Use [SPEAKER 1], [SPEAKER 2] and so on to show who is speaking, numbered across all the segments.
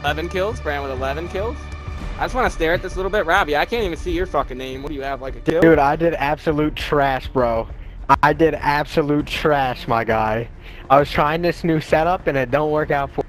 [SPEAKER 1] 11 kills. Brand with 11 kills. I just want to stare at this a little bit. Robbie, I can't even see your fucking name. What do you have, like a kill?
[SPEAKER 2] Dude, I did absolute trash, bro. I did absolute trash, my guy. I was trying this new setup and it don't work out for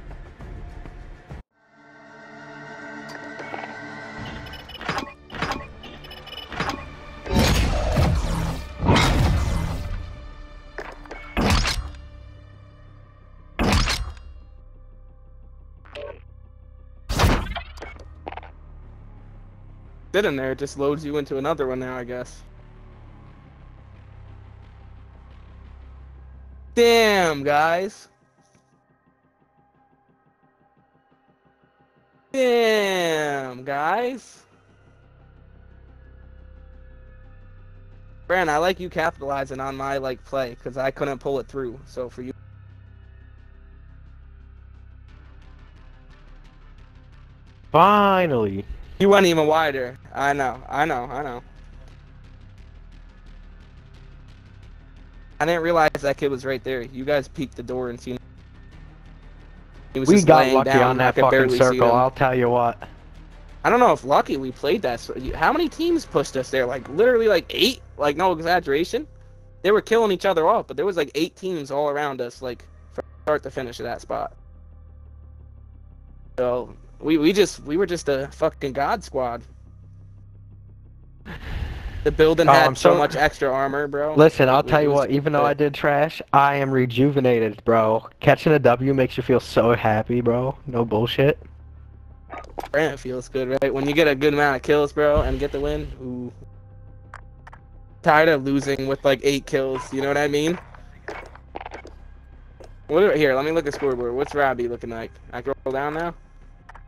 [SPEAKER 1] Sit in there, it just loads you into another one now, I guess. Damn, guys. Damn, guys. Brand, I like you capitalizing on my like play because I couldn't pull it through. So for you,
[SPEAKER 2] Finally.
[SPEAKER 1] You went even wider. I know, I know, I know. I didn't realize that kid was right there. You guys peeked the door and seen. He was
[SPEAKER 2] We got lucky
[SPEAKER 1] down,
[SPEAKER 2] on that fucking circle. I'll tell you what.
[SPEAKER 1] I don't know if lucky we played that. How many teams pushed us there? Like literally like eight. Like no exaggeration. They were killing each other off, but there was like eight teams all around us, like from start to finish of that spot. So we we just we were just a fucking god squad. The building
[SPEAKER 2] Oh,
[SPEAKER 1] had
[SPEAKER 2] I'm
[SPEAKER 1] so,
[SPEAKER 2] so-
[SPEAKER 1] much extra armor, bro.
[SPEAKER 2] Listen, I'll
[SPEAKER 1] It
[SPEAKER 2] tell you what, even though I did trash, I am rejuvenated, bro. Catching a W makes you feel so happy, bro. No bullshit.
[SPEAKER 1] Brand feels good, right? When you get a good amount of kills, bro, and get the win. Ooh. Tired of losing with like eight kills. You know what I mean? What are, here? Let me look at scoreboard. What's Robbie looking like? I can roll down now.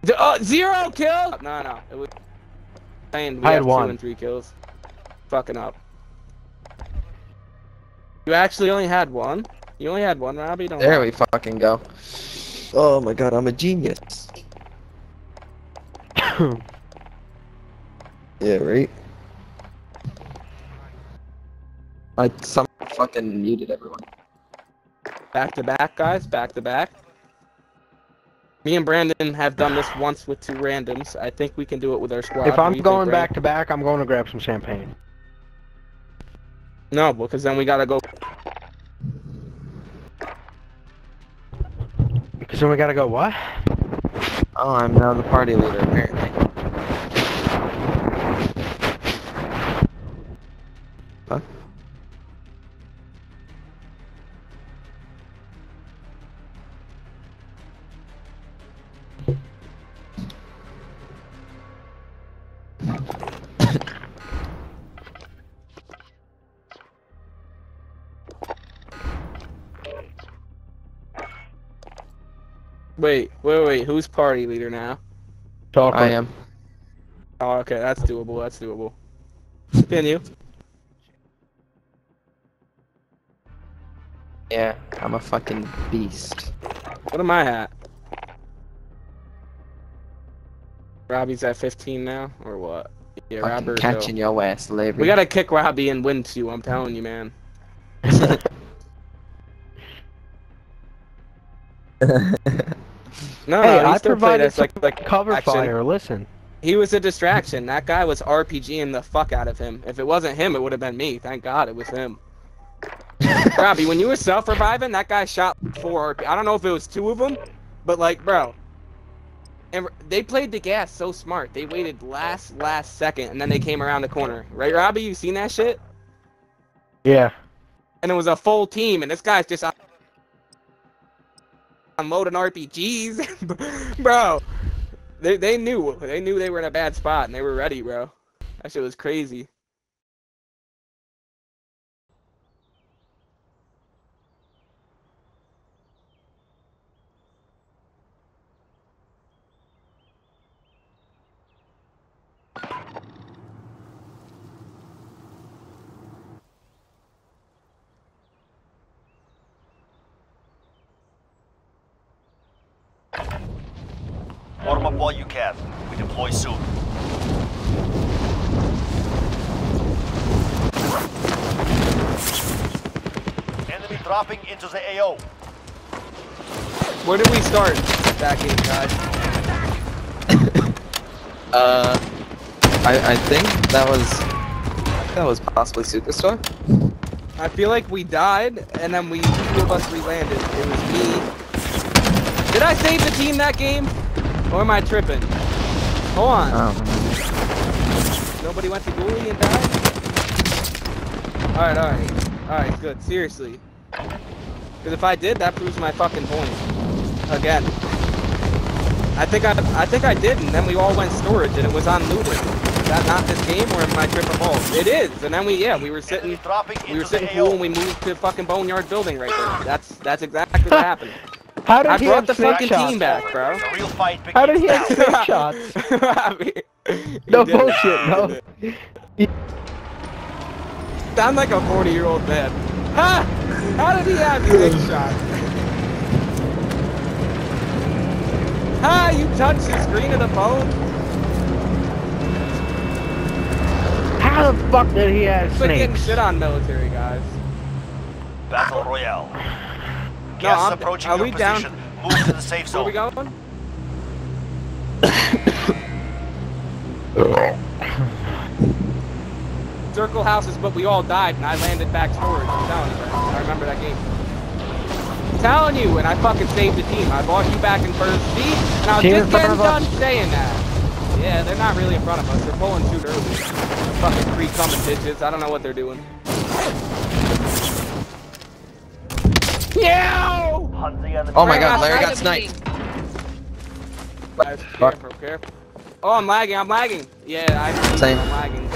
[SPEAKER 1] Z- oh, uh, zero kill? No, no. It was saying we
[SPEAKER 2] I had
[SPEAKER 1] have two
[SPEAKER 2] one.
[SPEAKER 1] and three kills. Fucking up. You actually only had one. You only had one, Robbie. Don't
[SPEAKER 3] There
[SPEAKER 1] lie.
[SPEAKER 3] we fucking go. Oh my god, I'm a genius. Yeah, right? I some fucking muted everyone.
[SPEAKER 1] Back to back, guys. Back to back. Me and Brandon have done this once with two randoms. I think we can do it with our squad.
[SPEAKER 2] if I'm
[SPEAKER 1] you think,
[SPEAKER 2] going back to back, I'm going to grab some champagne.
[SPEAKER 1] No, because then we gotta go.
[SPEAKER 2] Because then we gotta go, what?
[SPEAKER 3] Oh, I'm now the party leader apparently.
[SPEAKER 1] Wait, wait, wait. Who's party leader now?
[SPEAKER 2] Chocolate.
[SPEAKER 3] I am.
[SPEAKER 1] Oh, okay. That's doable. That's doable. Continue.
[SPEAKER 3] Yeah, I'm a fucking beast.
[SPEAKER 1] What am I at? Robbie's at 15 now, or what? Yeah,
[SPEAKER 3] fucking
[SPEAKER 1] Robert.
[SPEAKER 3] catching your ass, Larry.
[SPEAKER 1] We gotta kick Robbie and win too. I'm telling you, man. No,
[SPEAKER 2] Hey,
[SPEAKER 1] no, he
[SPEAKER 2] I
[SPEAKER 1] still
[SPEAKER 2] provided
[SPEAKER 1] us like like
[SPEAKER 2] Cover
[SPEAKER 1] action.
[SPEAKER 2] fire, listen.
[SPEAKER 1] He was a distraction. That guy was RPGing the fuck out of him. If it wasn't him, it would have been me. Thank God it was him. Robbie, when you were self-reviving, that guy shot four RP. I don't know if it was two of them, but like, bro. And they played the gas so smart. They waited last last second, and then they came around the corner. Right, Robbie? You seen that shit?
[SPEAKER 2] Yeah.
[SPEAKER 1] And it was a full team, and this guy's just unloading RPGs, bro. They they knew they knew they were in a bad spot, and they were ready, bro. That shit was crazy.
[SPEAKER 4] Warm up while you can. We deploy soon. Enemy dropping into the AO.
[SPEAKER 1] Where did we start that game, guys?
[SPEAKER 3] Uh, I I think that was that was possibly Superstore.
[SPEAKER 1] I feel like we died, and then we two of us relanded. It was me. Did I save the team that game? Or am I tripping? Hold on.
[SPEAKER 3] Oh.
[SPEAKER 1] Nobody went to Ghoulie and died? Alright, alright. Alright, good. Seriously. Because if I did, that proves my fucking point. Again. I think I I think I did, and then we all went storage, and it was on looting. Is that not this game, or am I tripping balls? It is, and then we, yeah, we were sitting,
[SPEAKER 4] dropping
[SPEAKER 1] we were sitting cool, and we moved to fucking Boneyard Building right there. That's that's exactly what happened.
[SPEAKER 2] How did
[SPEAKER 1] I
[SPEAKER 2] he
[SPEAKER 1] brought
[SPEAKER 2] have
[SPEAKER 1] the
[SPEAKER 2] snake
[SPEAKER 1] fucking
[SPEAKER 2] shots?
[SPEAKER 1] team back, bro.
[SPEAKER 4] The real fight
[SPEAKER 2] How did he have snake shots? No
[SPEAKER 1] you did it.
[SPEAKER 2] bullshit, no.
[SPEAKER 1] You did. Sound like a 40 year old man. Ha! How did he have six shots? Ha! You touched the screen of the phone?
[SPEAKER 2] How the fuck did he have
[SPEAKER 1] Quit getting
[SPEAKER 2] snakes?
[SPEAKER 1] shit on military guys.
[SPEAKER 4] Battle Royale.
[SPEAKER 1] No,
[SPEAKER 4] Gas
[SPEAKER 1] I'm-
[SPEAKER 4] approaching
[SPEAKER 1] are
[SPEAKER 4] your
[SPEAKER 1] we down?
[SPEAKER 4] position. Move to the safe
[SPEAKER 1] Where we
[SPEAKER 4] zone.
[SPEAKER 1] going? Circle houses, but we all died, and I landed back storage. I'm telling you. I remember that game. I'm telling you, and I fucking saved the team. I brought you back in first. See? And I was
[SPEAKER 2] Team
[SPEAKER 1] just getting
[SPEAKER 2] of us.
[SPEAKER 1] done saying that. Yeah, they're not really in front of us. They're pulling too early. They're fucking free coming bitches. I don't know what they're doing. Yeah!
[SPEAKER 4] Hunt the enemy.
[SPEAKER 3] Oh my god, Larry got
[SPEAKER 1] sniped.
[SPEAKER 3] sniped.
[SPEAKER 1] Guys, careful, careful. Oh, I'm lagging. I'm lagging. Yeah, I
[SPEAKER 3] Same.
[SPEAKER 1] I'm lagging.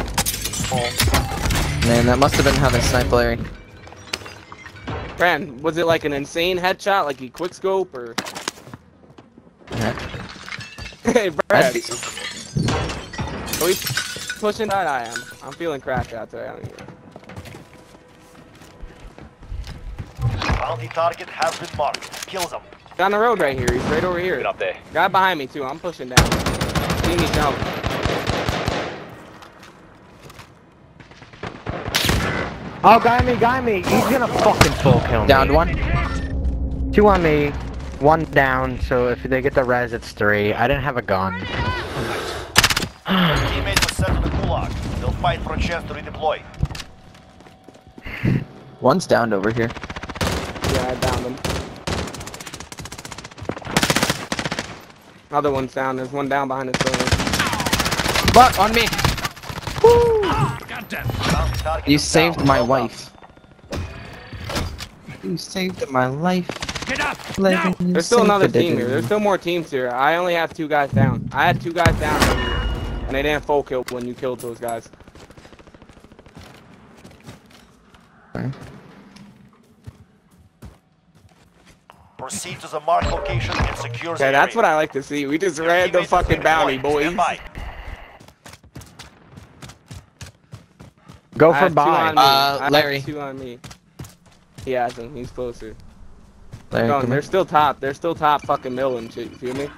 [SPEAKER 3] Man, that must have been how they sniped Larry.
[SPEAKER 1] Fran, was it like an insane headshot, like a quick scope, or?
[SPEAKER 3] Yeah.
[SPEAKER 1] hey, Brad,
[SPEAKER 3] be
[SPEAKER 1] are we pushing that? I am. I'm feeling cracked out today. I don't even-
[SPEAKER 4] Bounty target has been marked. Kill them.
[SPEAKER 1] Down the road right here. He's right over here.
[SPEAKER 5] Get up there.
[SPEAKER 1] Guy behind me too. I'm pushing down. See me jump.
[SPEAKER 2] Oh, guy me, guy me. He's gonna fucking full kill me.
[SPEAKER 3] Downed one.
[SPEAKER 2] Two on me, one down. So if they get the res, it's three. I didn't have a gun.
[SPEAKER 4] Teammate was sent to the gulag. They'll fight for a chance to redeploy.
[SPEAKER 3] One's downed over here.
[SPEAKER 1] Yeah, I downed him. Other one's down. There's one down behind the building.
[SPEAKER 3] But on me.
[SPEAKER 4] Bounty target
[SPEAKER 3] You saved
[SPEAKER 4] down.
[SPEAKER 3] my
[SPEAKER 4] Well done.
[SPEAKER 3] wife. You saved my life.
[SPEAKER 5] Get up!
[SPEAKER 3] Living in
[SPEAKER 1] There's still another team here. There's still more teams here. I only have two guys down. I had two guys down here, and they didn't full kill when you killed those guys.
[SPEAKER 4] Proceed to the marked location and secure the
[SPEAKER 1] Okay, that's
[SPEAKER 4] area.
[SPEAKER 1] what I like to see. We just
[SPEAKER 4] Your
[SPEAKER 1] ran the fucking
[SPEAKER 4] have
[SPEAKER 1] bounty, boys.
[SPEAKER 2] Go
[SPEAKER 1] I
[SPEAKER 2] for
[SPEAKER 1] have two on
[SPEAKER 2] buy.
[SPEAKER 1] me.
[SPEAKER 3] Uh, Larry.
[SPEAKER 1] two on me. He has him. He's closer.
[SPEAKER 3] Larry,
[SPEAKER 1] No,
[SPEAKER 3] come
[SPEAKER 1] they're
[SPEAKER 3] here.
[SPEAKER 1] still top. They're still top fucking mill and shit. You feel me?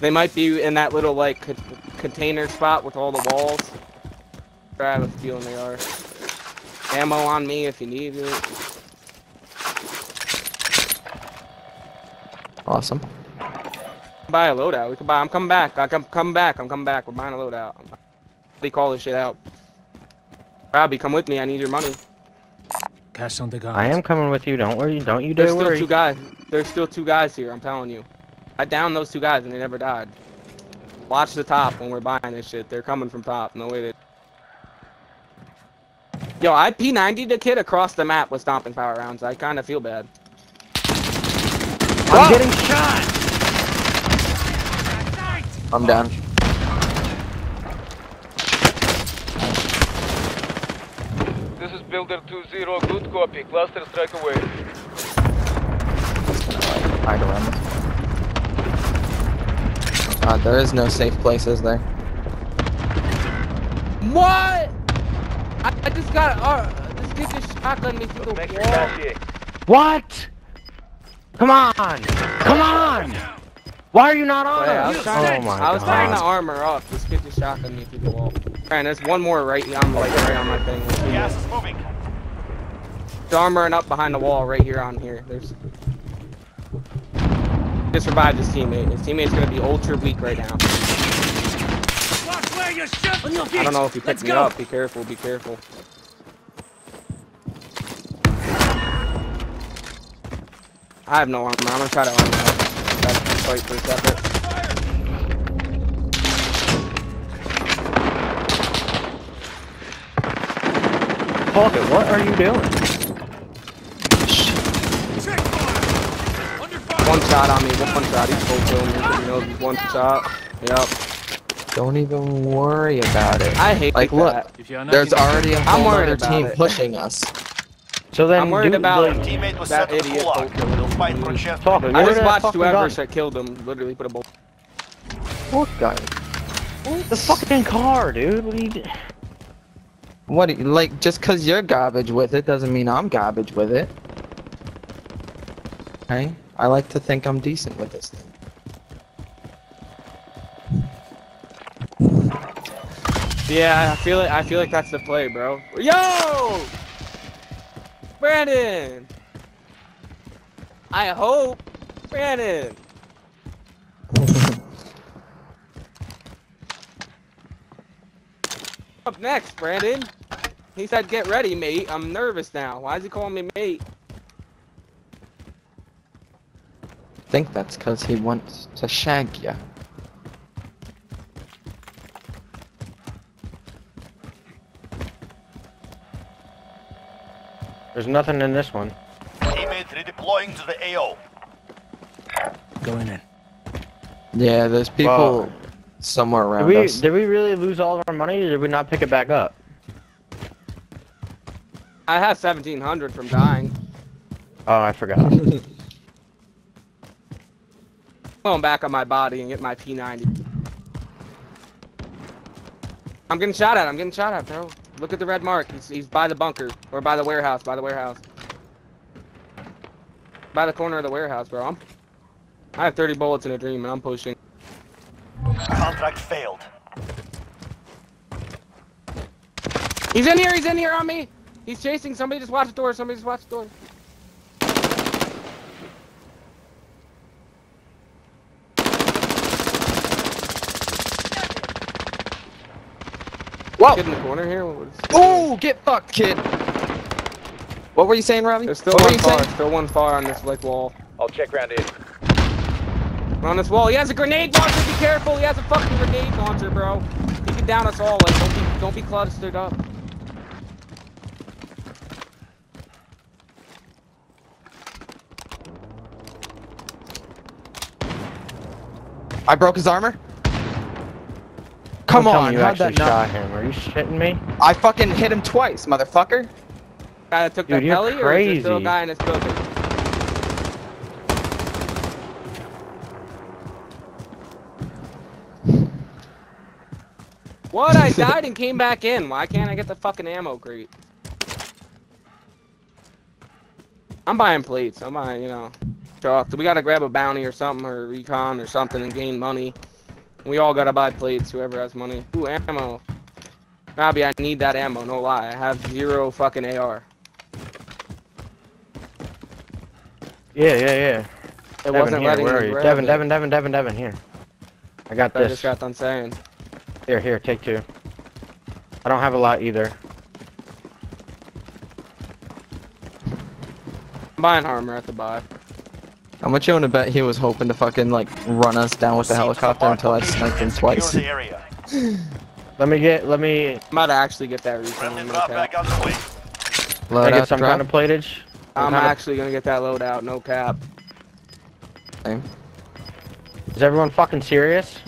[SPEAKER 1] They might be in that little like co- container spot with all the walls. I have a feeling they are. Ammo on me if you need it.
[SPEAKER 3] Awesome.
[SPEAKER 1] Buy a loadout. We can buy. I'm coming back. I come coming back. I'm coming back. We're buying a loadout. They call this shit out. Robbie, come with me. I need your money.
[SPEAKER 5] Cash on the guns.
[SPEAKER 2] I am coming with you. Don't worry. Don't you
[SPEAKER 1] There's
[SPEAKER 2] dare
[SPEAKER 1] still
[SPEAKER 2] worry.
[SPEAKER 1] two guys. There's still two guys here. I'm telling you. I downed those two guys and they never died. Watch the top when we're buying this shit. They're coming from top. No way they. Yo, I P90 the kid across the map with stopping power rounds. I kind of feel bad.
[SPEAKER 2] I'm getting shot.
[SPEAKER 3] I'm down.
[SPEAKER 6] This is Builder 2-0, good copy. Cluster strike away.
[SPEAKER 3] Hide around this. God, there is no safe places there.
[SPEAKER 1] What? I, I just got uh, this kid just shotgun me through the wall.
[SPEAKER 2] What? Come on. Come on. Why are you not on
[SPEAKER 1] Yeah, I was trying,
[SPEAKER 2] oh
[SPEAKER 1] to,
[SPEAKER 2] my
[SPEAKER 1] I was trying to
[SPEAKER 2] God.
[SPEAKER 1] armor up. This kid just shotgun me through the wall. And there's one more right. I'm like right on my thing.
[SPEAKER 4] Gas is moving.
[SPEAKER 1] He's armoring up behind the wall right here on here. There's just revived his teammate. His teammate's gonna be ultra weak right now. I don't know if he picked me up. Be careful, be careful. I have no armor. I'm gonna try to armor up. That's fight for a second.
[SPEAKER 2] Fuck it, what are you doing?
[SPEAKER 1] One shot on me. One shot. He's full kill me. He knows he's one shot. Yep.
[SPEAKER 3] Don't even worry about it.
[SPEAKER 1] I hate
[SPEAKER 3] Like,
[SPEAKER 1] that.
[SPEAKER 3] look,
[SPEAKER 5] If you're
[SPEAKER 3] There's already a
[SPEAKER 1] I'm
[SPEAKER 3] whole
[SPEAKER 1] worried
[SPEAKER 3] other team
[SPEAKER 1] it.
[SPEAKER 3] pushing us.
[SPEAKER 2] So then
[SPEAKER 1] I'm worried
[SPEAKER 2] do,
[SPEAKER 1] about
[SPEAKER 2] like,
[SPEAKER 4] Teammate was
[SPEAKER 1] That
[SPEAKER 4] sent to the
[SPEAKER 1] idiot
[SPEAKER 4] gulag.
[SPEAKER 1] don't
[SPEAKER 4] They'll fight for a chance to
[SPEAKER 2] Talk.
[SPEAKER 4] win.
[SPEAKER 1] I
[SPEAKER 2] Where
[SPEAKER 1] just
[SPEAKER 2] did that
[SPEAKER 1] watched
[SPEAKER 2] fucking
[SPEAKER 1] whoever
[SPEAKER 2] gun?
[SPEAKER 1] killed him. Literally put a bullet.
[SPEAKER 3] What guy?
[SPEAKER 2] the fucking car, dude. What are you
[SPEAKER 3] What? do you- Like, just because you're garbage with it doesn't mean I'm garbage with it. Hey, I like to think I'm decent with this thing.
[SPEAKER 1] Yeah, I feel it. I feel like that's the play, bro. Yo, Brandon. I hope, Brandon. Up next, Brandon. He said, "Get ready, mate." I'm nervous now. Why is he calling me mate?
[SPEAKER 3] I think that's because he wants to shag ya.
[SPEAKER 2] There's nothing in this one.
[SPEAKER 4] Teammate redeploying to the AO.
[SPEAKER 5] Going in.
[SPEAKER 3] Yeah, there's people
[SPEAKER 2] Well,
[SPEAKER 3] somewhere
[SPEAKER 2] Did
[SPEAKER 3] around
[SPEAKER 2] we,
[SPEAKER 3] us.
[SPEAKER 2] did we really lose all of our money or did we not pick it back up?
[SPEAKER 1] I have 1700 from dying.
[SPEAKER 2] Oh, I forgot.
[SPEAKER 1] Going back on my body and get my P90. I'm getting shot at. I'm getting shot at, bro. Look at the red mark. He's, he's by the bunker. Or by the warehouse. By the warehouse. By the corner of the warehouse, bro. I'm, I have 30 bullets in a dream and I'm pushing.
[SPEAKER 4] Contract failed.
[SPEAKER 1] He's in here. He's in here on me. He's chasing. Somebody just watch the door. Somebody just watch the door.
[SPEAKER 3] Whoa!
[SPEAKER 1] Kid in the corner here. What was-
[SPEAKER 3] Oh, get fucked, kid. What were you saying, Robbie?
[SPEAKER 1] There's still
[SPEAKER 3] what
[SPEAKER 1] one
[SPEAKER 3] you
[SPEAKER 1] far.
[SPEAKER 3] saying?
[SPEAKER 1] Still one far on this like wall.
[SPEAKER 6] I'll check round in.
[SPEAKER 1] On this wall, he has a grenade launcher. Be careful, he has a fucking grenade launcher, bro. He can down us all. Like, don't be, don't be clustered up.
[SPEAKER 3] I broke his armor. Come
[SPEAKER 2] Don't
[SPEAKER 3] on,
[SPEAKER 2] you
[SPEAKER 3] how'd
[SPEAKER 2] actually
[SPEAKER 3] that not?
[SPEAKER 2] shot him. Are you shitting me?
[SPEAKER 3] I fucking hit him twice, motherfucker.
[SPEAKER 1] Guy that took
[SPEAKER 2] Dude,
[SPEAKER 1] that
[SPEAKER 2] you're
[SPEAKER 1] pelly, or is there still a
[SPEAKER 2] crazy.
[SPEAKER 1] guy in this building? What? I died and came back in. Why can't I get the fucking ammo crate? I'm buying plates. I'm buying, you know. Chalk. We gotta grab a bounty or something, or recon or something, and gain money. We all gotta buy plates. Whoever has money. Ooh, ammo. Robbie, I need that ammo. No lie. I have zero fucking AR.
[SPEAKER 2] Yeah, yeah, yeah.
[SPEAKER 1] It
[SPEAKER 2] Devin,
[SPEAKER 1] wasn't
[SPEAKER 2] here,
[SPEAKER 1] letting
[SPEAKER 2] where you? Devin. Devin, Devin, Devin, Devin, here. I got
[SPEAKER 1] I
[SPEAKER 2] this.
[SPEAKER 1] I just got done saying.
[SPEAKER 2] Here, here, take two. I don't have a lot either.
[SPEAKER 1] I'm buying armor at the buy.
[SPEAKER 3] How much you want to bet he was hoping to fucking like run us down with the helicopter until I
[SPEAKER 4] location
[SPEAKER 3] sniped him twice?
[SPEAKER 2] Let me get, let me,
[SPEAKER 1] I'm about to actually get that recon.
[SPEAKER 4] Friendly
[SPEAKER 1] no
[SPEAKER 4] drop
[SPEAKER 1] cap.
[SPEAKER 4] back on the way.
[SPEAKER 3] Load
[SPEAKER 2] can I
[SPEAKER 3] out
[SPEAKER 2] get some
[SPEAKER 3] drop.
[SPEAKER 2] kind of platage?
[SPEAKER 1] I'm
[SPEAKER 2] What kind of-
[SPEAKER 1] actually gonna get that loadout, no cap.
[SPEAKER 3] Same.
[SPEAKER 2] Is everyone fucking serious?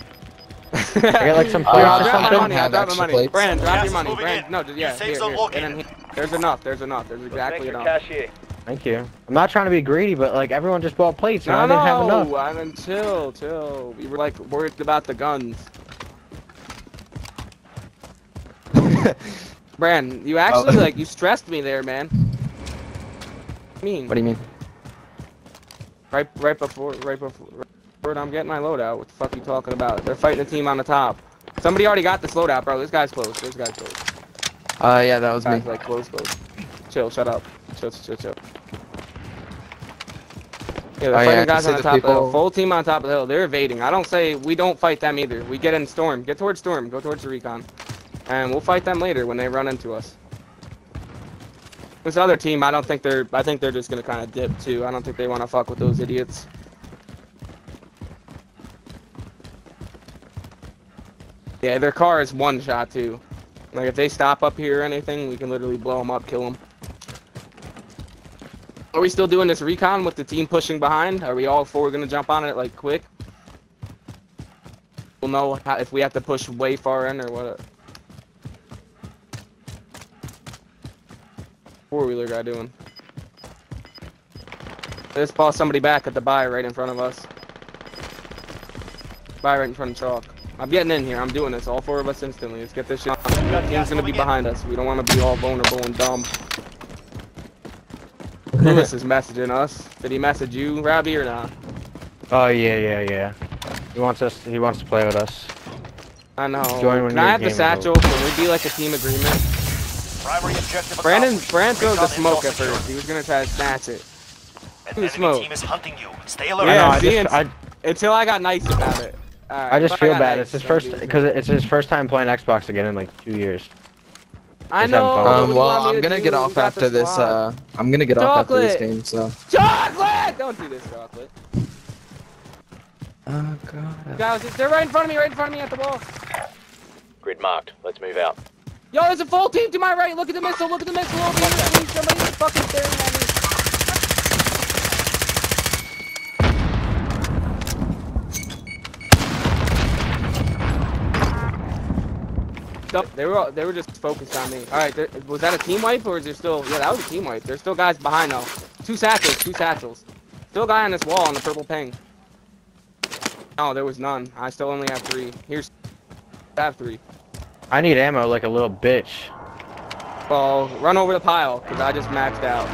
[SPEAKER 1] I
[SPEAKER 2] got, like, some
[SPEAKER 3] Uh,
[SPEAKER 2] plates or
[SPEAKER 1] drop
[SPEAKER 2] something?
[SPEAKER 1] money. I
[SPEAKER 3] Have
[SPEAKER 1] drop my
[SPEAKER 3] extra
[SPEAKER 1] money.
[SPEAKER 3] plates?
[SPEAKER 1] Brandon, drop
[SPEAKER 4] Gas
[SPEAKER 1] your money.
[SPEAKER 4] moving
[SPEAKER 1] Brandon,
[SPEAKER 4] in.
[SPEAKER 1] no, just, yeah,
[SPEAKER 4] safe
[SPEAKER 1] here,
[SPEAKER 4] zone
[SPEAKER 1] here. And then here. There's enough. There's enough. There's exactly
[SPEAKER 6] Thanks for
[SPEAKER 1] enough.
[SPEAKER 2] Thank you. I'm not trying to be greedy, but like everyone just bought plates and
[SPEAKER 1] No,
[SPEAKER 2] I didn't have enough.
[SPEAKER 1] I mean, chill, chill. We were like worried about the guns. Brandon, you actually
[SPEAKER 3] Oh.
[SPEAKER 1] like you stressed me there, man. I mean,
[SPEAKER 3] What do you mean?
[SPEAKER 1] right, right before, right before, right I'm getting my loadout. What the fuck are you talking about? They're fighting a team on the top. Somebody already got this loadout, bro. This guy's close. This guy's close.
[SPEAKER 3] Uh, yeah, that was me.
[SPEAKER 1] Like close, close. Chill, shut up. Chill, chill, chill. Yeah, the
[SPEAKER 3] Oh,
[SPEAKER 1] fighting
[SPEAKER 3] can
[SPEAKER 1] guys on the
[SPEAKER 3] the
[SPEAKER 1] top of the hill. Full team on top of the hill. They're evading. I don't say we don't fight them either. We get in storm. Get towards storm. Go towards the recon. And we'll fight them later when they run into us. This other team, I don't think they're. I think they're just gonna kind of dip too. I don't think they want to fuck with those idiots. Yeah, their car is one shot too. Like if they stop up here or anything, we can literally blow them up, kill them. Are we still doing this recon with the team pushing behind? Are we all four gonna jump on it like quick? We'll know how, if we have to push way far in or what. Four wheeler guy doing? Just paw somebody back at the buy right in front of us. Buy right in front of chalk. I'm getting in here. I'm doing this. All four of us instantly. Let's get this shit. Team's gonna be behind us. We don't want to be all vulnerable and dumb. Lewis is messaging us. Did he message you, Robbie, or not?
[SPEAKER 2] Oh yeah, yeah, yeah. He wants us. He wants to play with us.
[SPEAKER 1] I know.
[SPEAKER 2] Join when
[SPEAKER 1] Can I have the satchel? Can we be like a team agreement?
[SPEAKER 4] Primary objective
[SPEAKER 1] Brandon,
[SPEAKER 4] accomplished.
[SPEAKER 1] Brandon threw the smoke at first.
[SPEAKER 4] secured.
[SPEAKER 1] He was gonna try to snatch it.
[SPEAKER 4] An
[SPEAKER 1] Who
[SPEAKER 4] enemy
[SPEAKER 1] smoked?
[SPEAKER 4] team is hunting you. Stay
[SPEAKER 2] I
[SPEAKER 4] alert.
[SPEAKER 1] Yeah,
[SPEAKER 2] know. I just, I,
[SPEAKER 1] Until I got nice about it. Alright,
[SPEAKER 2] I just feel
[SPEAKER 1] got
[SPEAKER 2] bad.
[SPEAKER 1] nice,
[SPEAKER 2] It's his first because it's his first time playing Xbox again in like two years.
[SPEAKER 1] I know.
[SPEAKER 2] having fun.
[SPEAKER 1] what do
[SPEAKER 3] Um, well,
[SPEAKER 1] want me
[SPEAKER 3] I'm
[SPEAKER 1] to
[SPEAKER 3] gonna
[SPEAKER 1] do?
[SPEAKER 3] get off after this. Uh, I'm gonna get off after this game. So.
[SPEAKER 1] Chocolate! Don't do this, chocolate.
[SPEAKER 3] Oh god.
[SPEAKER 1] Guys, they're right in front of me, right in front of me at the wall.
[SPEAKER 6] Grid marked. Let's move out.
[SPEAKER 1] Yo, there's a full team to my right. Look at the missile. Look at the missile over here. Please, Somebody's fucking staring at me. Nope, They were they were just focused on me. All right, there, was that a team wipe or is there still? Yeah, that was a team wipe. There's still guys behind though. Two satchels, two satchels. Still a guy on this wall on the purple ping. No, there was none. I still only have three. Here's, I have three.
[SPEAKER 2] I need ammo like a little bitch.
[SPEAKER 1] Well, run over the pile, because I just maxed out.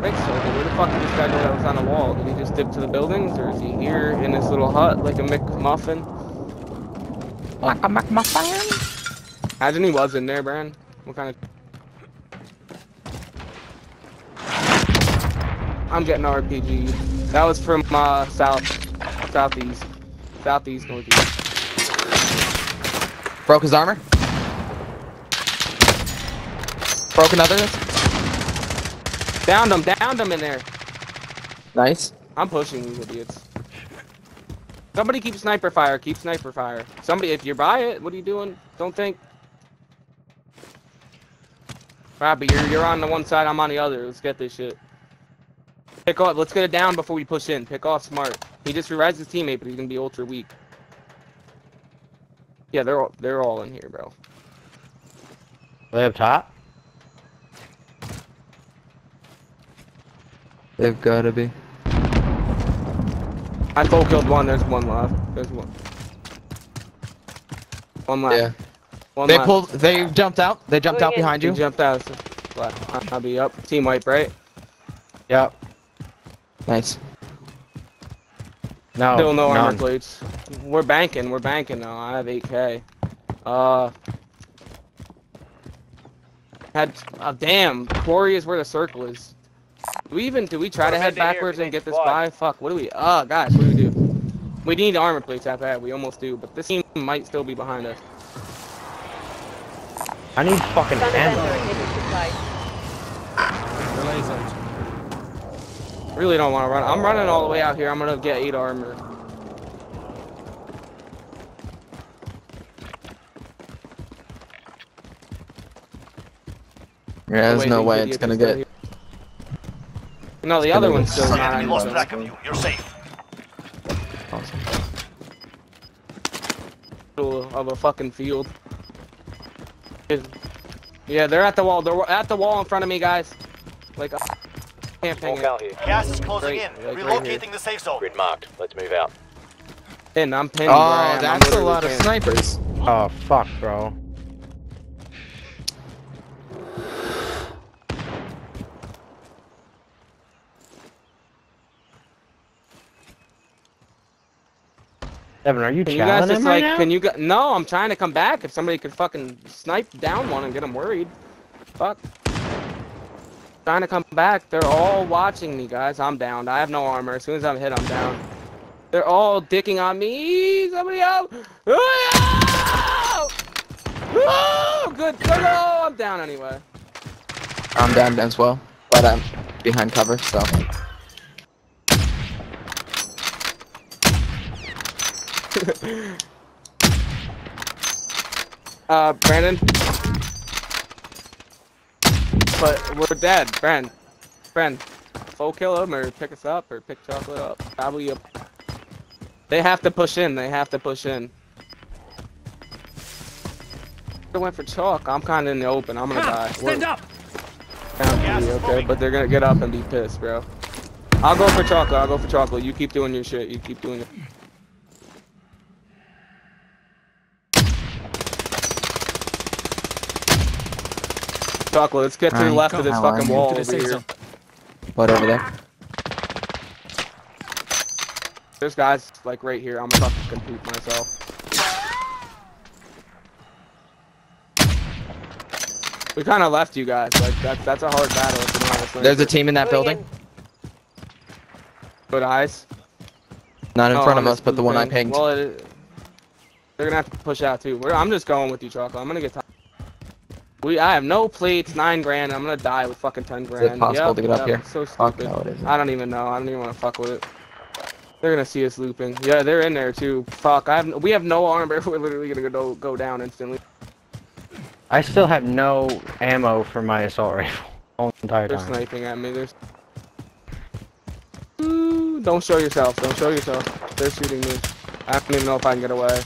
[SPEAKER 1] Wait, so where the fuck did this guy go that was on the wall? Did he just dip to the buildings, or is he here in this little hut like a McMuffin?
[SPEAKER 3] Like a McMuffin.
[SPEAKER 1] Imagine he was in there, Bran. What kind of... I'm getting RPG. That was from, uh, south, southeast. Southeast, northeast.
[SPEAKER 3] Broke his armor. Broke another.
[SPEAKER 1] Downed him, downed him in there.
[SPEAKER 3] Nice.
[SPEAKER 1] I'm pushing these idiots. Somebody keep sniper fire. Keep sniper fire. Somebody, if you're by it, what are you doing? Don't think. Robbie, you're you're on the one side. I'm on the other. Let's get this shit. Pick off. Let's get it down before we push in. Pick off smart. He just revives his teammate, but he's gonna be ultra weak. Yeah, they're all they're all in here, bro.
[SPEAKER 2] Are they up top?
[SPEAKER 3] They've gotta be.
[SPEAKER 1] I full killed one. There's one left. There's one. One left.
[SPEAKER 3] Yeah.
[SPEAKER 1] One
[SPEAKER 3] They
[SPEAKER 1] left.
[SPEAKER 3] pulled. They jumped out. They jumped out behind
[SPEAKER 1] He
[SPEAKER 3] you.
[SPEAKER 1] jumped out. so- Left. I'll be up. Team wipe, right?
[SPEAKER 2] Yep.
[SPEAKER 3] Nice.
[SPEAKER 2] No.
[SPEAKER 1] Still no armor
[SPEAKER 2] none.
[SPEAKER 1] plates. We're banking. We're banking now. I have 8k. Uh. Had. Oh, damn. Quarry is where the circle is. Do we even? Do we try to head
[SPEAKER 6] Recommend to here,
[SPEAKER 1] backwards and get this
[SPEAKER 6] squad.
[SPEAKER 1] by? Fuck. What do we? Oh, gosh, What do we do? We need armor plates that bad. We almost do. But this team might still be behind us.
[SPEAKER 2] I need fucking ammo.
[SPEAKER 1] Really don't want to run. I'm running all the way out here. I'm gonna get eight armor.
[SPEAKER 3] Yeah, there's
[SPEAKER 1] Wait,
[SPEAKER 3] no way it's gonna get.
[SPEAKER 1] Here. No, the other one's still
[SPEAKER 4] The
[SPEAKER 1] not.
[SPEAKER 4] enemy lost track of you. You're safe.
[SPEAKER 3] Awesome.
[SPEAKER 1] of a fucking field. Yeah, they're at the wall. They're at the wall in front of me, guys. Like, I can't
[SPEAKER 6] Small
[SPEAKER 1] ping it.
[SPEAKER 6] here.
[SPEAKER 4] Gas is closing
[SPEAKER 1] Right,
[SPEAKER 4] in.
[SPEAKER 1] like right.
[SPEAKER 4] Relocating the safe zone.
[SPEAKER 6] Grid marked. Let's move out.
[SPEAKER 1] And I'm pinned.
[SPEAKER 3] Oh,
[SPEAKER 1] where Oh,
[SPEAKER 3] that's a lot of snipers.
[SPEAKER 2] Oh fuck, bro. Evan, are you
[SPEAKER 1] Can you guys just
[SPEAKER 2] him right
[SPEAKER 1] like?
[SPEAKER 2] now?
[SPEAKER 1] Can you go? No, I'm trying to come back. If somebody could fucking snipe down one and get them worried. Fuck. Trying to come back. They're all watching me, guys. I'm down. I have no armor. As soon as I'm hit, I'm down. They're all dicking on me. Somebody out. Oh, oh, good. Good. Oh, I'm down anyway.
[SPEAKER 3] I'm down as well, but I'm behind cover, so.
[SPEAKER 1] Uh, Brandon. But we're dead, Brand. Brand. Full kill him or pick us up or pick chocolate up. Probably up. They have to push in. They have to push in. They went for chalk. I'm kind of in the open. I'm gonna die.
[SPEAKER 5] Stand
[SPEAKER 1] We're
[SPEAKER 5] up!
[SPEAKER 4] Gas
[SPEAKER 1] okay,
[SPEAKER 4] moving.
[SPEAKER 1] but they're gonna get up and be pissed, bro. I'll go for chocolate. I'll go for chocolate. You keep doing your shit. You keep doing it. Chocolate, let's get to the left of this fucking wall over here.
[SPEAKER 5] zone.
[SPEAKER 3] What over there?
[SPEAKER 1] There's guys like right here. I'm gonna fucking poop myself. We kind of left you guys. Like that's that's a hard battle. If you're not
[SPEAKER 3] There's a team in that building.
[SPEAKER 1] Good eyes.
[SPEAKER 3] Not in
[SPEAKER 1] Oh,
[SPEAKER 3] front
[SPEAKER 1] on
[SPEAKER 3] of us, but the one I
[SPEAKER 1] thing.
[SPEAKER 3] pinged.
[SPEAKER 1] Well, it, they're gonna have to push out too. We're, I'm just going with you, Chocolate. I'm gonna get. Time. We I have no plates, nine grand. I'm gonna die with fucking ten grand.
[SPEAKER 3] Is it possible
[SPEAKER 1] Yep,
[SPEAKER 3] to get up
[SPEAKER 1] yep,
[SPEAKER 3] here?
[SPEAKER 1] So
[SPEAKER 3] Fuck
[SPEAKER 1] stupid.
[SPEAKER 3] no, it isn't.
[SPEAKER 1] I don't even know. I don't even want to fuck with it. They're gonna see us looping. Yeah, they're in there too. Fuck. I have. We have no armor. We're literally gonna go go down instantly.
[SPEAKER 2] I still have no ammo for my assault rifle. Whole entire
[SPEAKER 1] They're
[SPEAKER 2] time.
[SPEAKER 1] sniping at me. There's. Ooh, don't show yourself. Don't show yourself. They're shooting me. I don't even know if I can get away.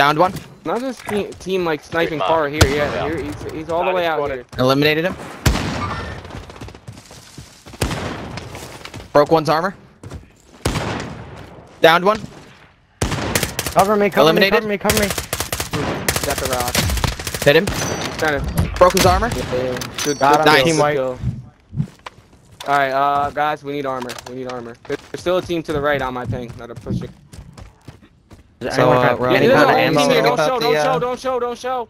[SPEAKER 3] Downed one.
[SPEAKER 1] Not this team, team like sniping far here. Yeah,
[SPEAKER 4] Yeah.
[SPEAKER 1] here, he's, he's all the way out here.
[SPEAKER 3] Eliminated him. Broke one's armor. Downed one.
[SPEAKER 2] Cover me, cover
[SPEAKER 3] Eliminated?
[SPEAKER 2] me, cover me, cover me.
[SPEAKER 1] Got the rock.
[SPEAKER 3] Hit him.
[SPEAKER 1] Trying to.
[SPEAKER 3] Broke his armor.
[SPEAKER 1] Good,
[SPEAKER 2] Got
[SPEAKER 1] good
[SPEAKER 2] him,
[SPEAKER 1] kill,
[SPEAKER 3] Nice.
[SPEAKER 1] good
[SPEAKER 2] team
[SPEAKER 1] All right, uh, guys, we need armor. We need armor. There's still a team to the right on my ping that are pushing.
[SPEAKER 2] Does
[SPEAKER 3] So, uh,
[SPEAKER 2] have
[SPEAKER 3] we're
[SPEAKER 1] Yeah,
[SPEAKER 3] Any
[SPEAKER 2] any
[SPEAKER 1] there's
[SPEAKER 3] kind
[SPEAKER 1] a
[SPEAKER 3] of
[SPEAKER 1] whole
[SPEAKER 3] ammo
[SPEAKER 1] team here. Don't
[SPEAKER 3] about
[SPEAKER 1] show,
[SPEAKER 3] the,
[SPEAKER 1] don't
[SPEAKER 3] uh,
[SPEAKER 1] show, don't show, don't show.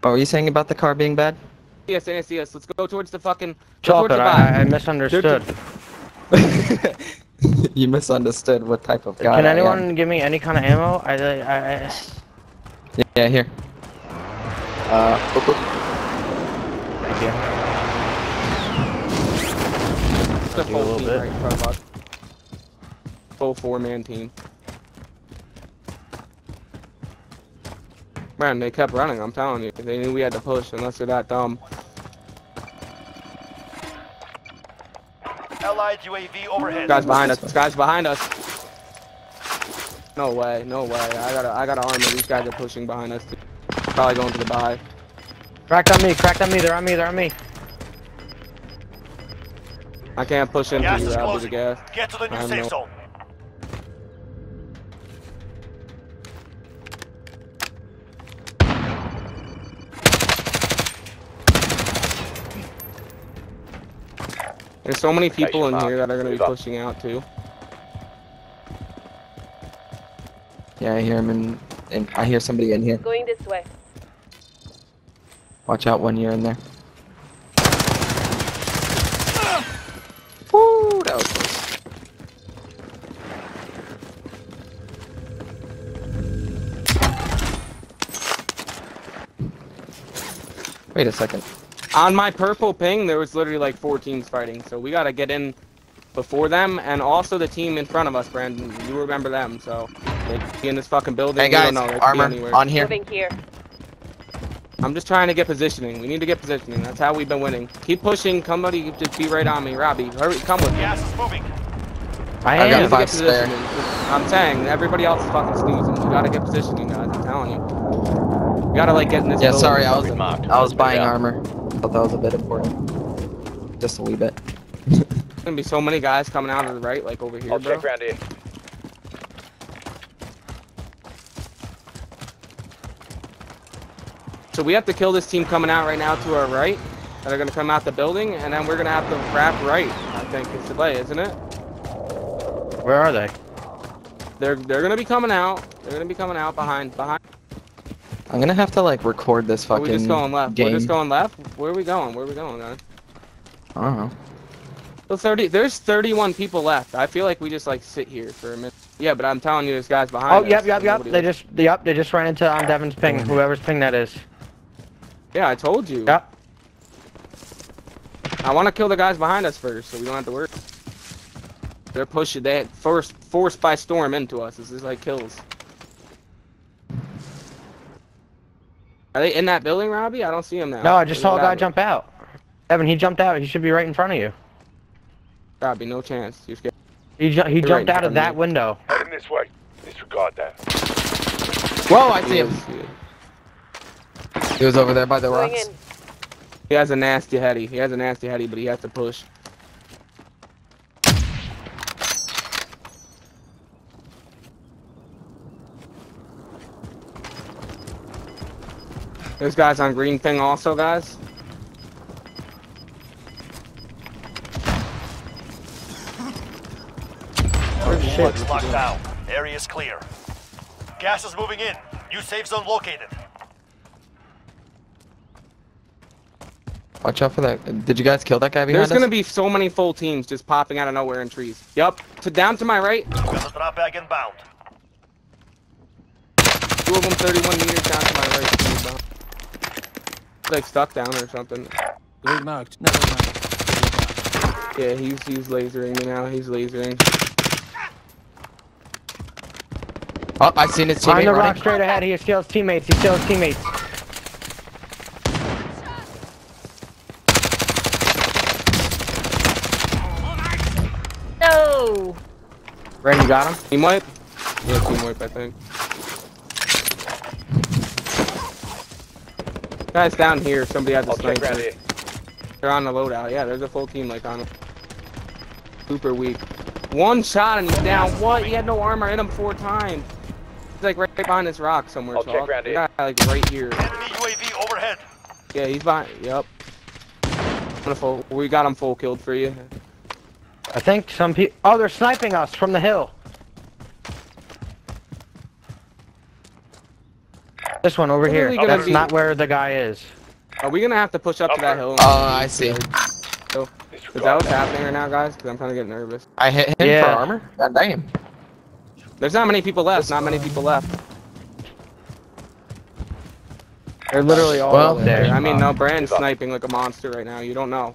[SPEAKER 3] What were you saying about the car being bad?
[SPEAKER 1] Yes, us, they see us. Let's go towards the fucking. Go towards
[SPEAKER 2] chocolate?
[SPEAKER 1] the
[SPEAKER 2] I, I misunderstood.
[SPEAKER 3] you misunderstood what type of guy.
[SPEAKER 2] Can
[SPEAKER 3] I am.
[SPEAKER 2] anyone give me any kind of ammo? I, I, I, I
[SPEAKER 3] Yeah, here. Uh, oop, oop.
[SPEAKER 2] thank you.
[SPEAKER 1] It's a full team right in front of us. Full four-man team. Man, they kept running. I'm telling you, they knew we had to push. Unless they're that dumb.
[SPEAKER 4] Allied UAV overhead.
[SPEAKER 1] Guys behind us. Guys behind us. No way. No way. I gotta. I gotta armor. These guys are pushing behind us. Probably going to the buy.
[SPEAKER 2] Cracked on me, cracked on me. They're on me, they're on me.
[SPEAKER 1] I can't push into
[SPEAKER 4] Gas
[SPEAKER 1] you
[SPEAKER 4] is
[SPEAKER 1] out with the gas.
[SPEAKER 4] Get to the new safe zone.
[SPEAKER 1] There's so many people in
[SPEAKER 4] Station
[SPEAKER 1] here that are gonna be
[SPEAKER 4] Move up.
[SPEAKER 1] pushing out too.
[SPEAKER 3] Yeah, I hear him in, in. I hear somebody in here.
[SPEAKER 7] Going this way.
[SPEAKER 3] Watch out when you're in there. Woo, that was close. Wait a second.
[SPEAKER 1] On my purple ping, there was literally like four teams fighting, so we gotta get in before them, and also the team in front of us, Brandon. You remember them, so they could be in this fucking building.
[SPEAKER 3] Hey guys,
[SPEAKER 1] know, they could be
[SPEAKER 3] armor
[SPEAKER 1] anywhere.
[SPEAKER 3] on here.
[SPEAKER 7] Moving here.
[SPEAKER 1] I'm just trying to get positioning. We need to get positioning. That's how we've been winning. Keep pushing. Somebody just be right on me. Robbie, hurry, come with me.
[SPEAKER 4] Gas is moving.
[SPEAKER 2] I,
[SPEAKER 3] I got five spare.
[SPEAKER 1] I'm saying everybody else is fucking snoozing. You gotta get positioning, guys. I'm telling you. You gotta like get in this.
[SPEAKER 3] Yeah,
[SPEAKER 1] building.
[SPEAKER 3] sorry, I was I was buying
[SPEAKER 4] Yeah.
[SPEAKER 3] armor. Thought that was a bit important. Just a wee bit.
[SPEAKER 1] There's gonna be so many guys coming out of the right, like over here,
[SPEAKER 6] I'll
[SPEAKER 1] bro.
[SPEAKER 6] check round here.
[SPEAKER 1] So we have to kill this team coming out right now to our right. that are gonna come out the building, and then we're gonna have to wrap right. I think is the play, isn't it?
[SPEAKER 2] Where are they?
[SPEAKER 1] They're they're gonna be coming out. They're gonna be coming out behind behind.
[SPEAKER 3] I'm gonna have to like record this
[SPEAKER 1] Are
[SPEAKER 3] fucking
[SPEAKER 1] we just going left?
[SPEAKER 3] game.
[SPEAKER 1] We're just going left. Where are we going? Where are we going, guys?
[SPEAKER 3] I don't know.
[SPEAKER 1] So 30. There's 31 people left. I feel like we just like sit here for a minute. Yeah, but I'm telling you, there's guys behind.
[SPEAKER 2] Oh,
[SPEAKER 1] us,
[SPEAKER 2] yep, yep, yep. They
[SPEAKER 1] was-
[SPEAKER 2] just, yep, they just ran into on Devin's ping, mm-hmm. whoever's ping that is.
[SPEAKER 1] Yeah, I told you.
[SPEAKER 2] Yep.
[SPEAKER 1] I want to kill the guys behind us first, so we don't have to worry. They're pushing. They forced forced by storm into us. This is like kills. Are they in that building, Robbie? I don't see them now.
[SPEAKER 2] No, I just
[SPEAKER 1] Where's
[SPEAKER 2] saw a guy jump out. Evan, he jumped out. He should be right in front of you.
[SPEAKER 1] Robbie, no chance. You're scared.
[SPEAKER 2] He, ju- he
[SPEAKER 1] You're
[SPEAKER 2] jumped
[SPEAKER 1] right
[SPEAKER 2] out of that
[SPEAKER 1] me.
[SPEAKER 2] window.
[SPEAKER 7] Heading this way. Disregard that.
[SPEAKER 3] Whoa, I see him.
[SPEAKER 1] he
[SPEAKER 3] was over there by the rocks.
[SPEAKER 1] He has a nasty heady. He has a nasty heady, but he has to push. There's guys on green thing also, guys.
[SPEAKER 4] Oh, Looks locked down. Area is clear. Gas is moving in. New safe zone located.
[SPEAKER 3] Watch out for that. Did you guys kill that guy behind
[SPEAKER 1] There's
[SPEAKER 3] us?
[SPEAKER 1] gonna be so many full teams just popping out of nowhere in trees. Yup. To down to my right.
[SPEAKER 4] Got the drop bag inbound.
[SPEAKER 1] Two of them 31 meters down to my right. He's down. Like stuck down or something.
[SPEAKER 5] Lead marked. Never mind.
[SPEAKER 1] Yeah, he's he's lasering me now. He's lasering.
[SPEAKER 3] Oh, I seen his
[SPEAKER 2] Behind
[SPEAKER 3] teammate
[SPEAKER 2] the rock
[SPEAKER 3] running.
[SPEAKER 2] straight ahead. He steals teammates. He steals teammates.
[SPEAKER 8] No!
[SPEAKER 2] Brandon, you got him?
[SPEAKER 1] Team wipe? Yeah, team wipe, I think. Guys down here, somebody has a
[SPEAKER 7] I'll check
[SPEAKER 1] sniper.
[SPEAKER 7] around.
[SPEAKER 1] They're on the loadout. Yeah, there's a full team like on him. Super weak. One shot and he's down. What? He had no armor in him four times. He's like right behind this rock somewhere.
[SPEAKER 7] I'll check
[SPEAKER 1] Chalk.
[SPEAKER 7] around here.
[SPEAKER 1] guy, like right here.
[SPEAKER 4] Enemy UAV overhead.
[SPEAKER 1] Yeah, he's behind. Yep. On a full- We got him full killed for you.
[SPEAKER 2] I think some people. Oh, they're sniping us from the hill. This one over
[SPEAKER 1] What
[SPEAKER 2] here.
[SPEAKER 1] we
[SPEAKER 2] That's
[SPEAKER 1] do?
[SPEAKER 2] not where the guy is.
[SPEAKER 1] Are we gonna have to push up to that hill?
[SPEAKER 3] Oh, I see.
[SPEAKER 1] Is that what's happening right now, guys? Because I'm kind of getting nervous.
[SPEAKER 3] I hit him for armor. God damn.
[SPEAKER 1] There's not many people left. Not many people left.
[SPEAKER 2] They're literally all
[SPEAKER 3] Well,
[SPEAKER 2] over there.
[SPEAKER 1] I mean, no, Brand's
[SPEAKER 7] Give
[SPEAKER 1] sniping like a monster right now. You don't know.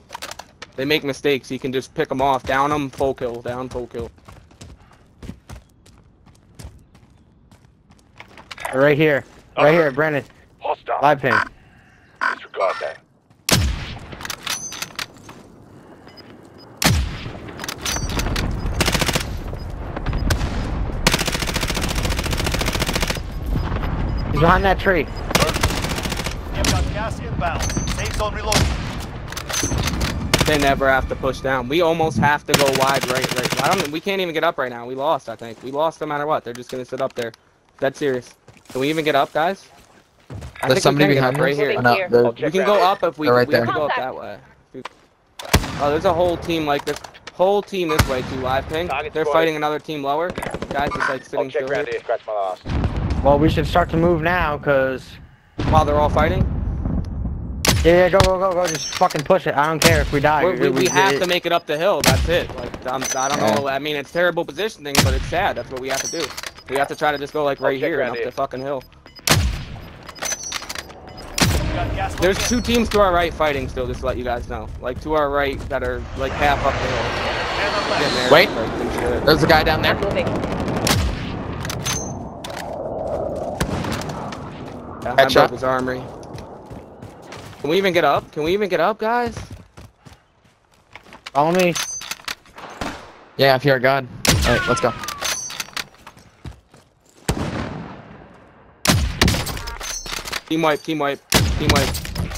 [SPEAKER 1] They make mistakes. You can just pick them off. Down them, full kill. Down, full kill.
[SPEAKER 2] Right here. Right uh-huh. here, Brandon.
[SPEAKER 7] Hostile.
[SPEAKER 2] Live ping.
[SPEAKER 7] Disregard that.
[SPEAKER 2] He's behind that tree.
[SPEAKER 4] You've got gas inbound. Safe zone reloaded.
[SPEAKER 1] They never have to push down. We almost have to go wide right, right. I don't. We can't even get up right now. We lost. I think we lost no matter what. They're just gonna sit up there. That's serious. Can we even get up, guys? I
[SPEAKER 3] There's
[SPEAKER 1] think we
[SPEAKER 3] somebody
[SPEAKER 1] can get
[SPEAKER 3] behind
[SPEAKER 1] up right
[SPEAKER 3] us?
[SPEAKER 1] here.
[SPEAKER 8] Moving
[SPEAKER 3] Oh, no,
[SPEAKER 8] here.
[SPEAKER 3] they're-
[SPEAKER 1] We can go up if we,
[SPEAKER 3] right
[SPEAKER 1] we have to
[SPEAKER 8] there.
[SPEAKER 1] go up that way. Oh, there's a whole team like this. Whole team this way too. Live ping.
[SPEAKER 7] Target
[SPEAKER 1] They're
[SPEAKER 7] spotted.
[SPEAKER 1] fighting another team lower. Guys just like sitting still here
[SPEAKER 7] here. Scratch my last.
[SPEAKER 2] Well, we should start to move now, cause
[SPEAKER 1] while they're all fighting.
[SPEAKER 2] yeah, yeah, go, go, go, go. Just fucking push it. I don't care if we die.
[SPEAKER 1] We're- We, we, have
[SPEAKER 2] it-
[SPEAKER 1] to make it up the hill. That's it. Like I'm, I don't know. I mean, it's terrible positioning, but it's sad. That's what we have to do. We have to try to just go like right
[SPEAKER 7] check
[SPEAKER 1] here and up the fucking hill. There's two teams to our right fighting still. Just to let you guys know. Like to our right that are like half up the hill.
[SPEAKER 4] in. And on left.
[SPEAKER 1] Getting there,
[SPEAKER 3] Wait.
[SPEAKER 1] like.
[SPEAKER 3] There's a guy down there.
[SPEAKER 8] I'm moving.
[SPEAKER 1] Yeah,
[SPEAKER 3] Headshot.
[SPEAKER 1] his armory. Can we even get up? Can we even get up, guys?
[SPEAKER 2] Follow me.
[SPEAKER 3] Yeah, if you're a god. All right, let's go.
[SPEAKER 1] Team wipe, team wipe, team wipe.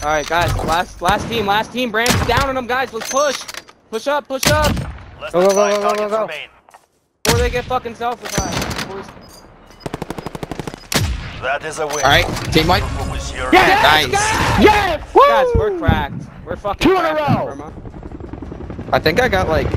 [SPEAKER 1] All right, guys, last last team, last team. Brandon's down on them, guys. Let's push, push up, push up,
[SPEAKER 4] Less
[SPEAKER 2] Go,
[SPEAKER 4] than
[SPEAKER 2] go, go, go, go, go.
[SPEAKER 1] before they get fucking self-revived.
[SPEAKER 4] That is a win.
[SPEAKER 3] All right, team Mike.
[SPEAKER 4] What was
[SPEAKER 2] Yes!
[SPEAKER 3] Nice.
[SPEAKER 2] Yes! Woo!
[SPEAKER 1] Guys, we're cracked. We're fucking
[SPEAKER 2] Two in a row.
[SPEAKER 1] Burma.
[SPEAKER 3] I think I got like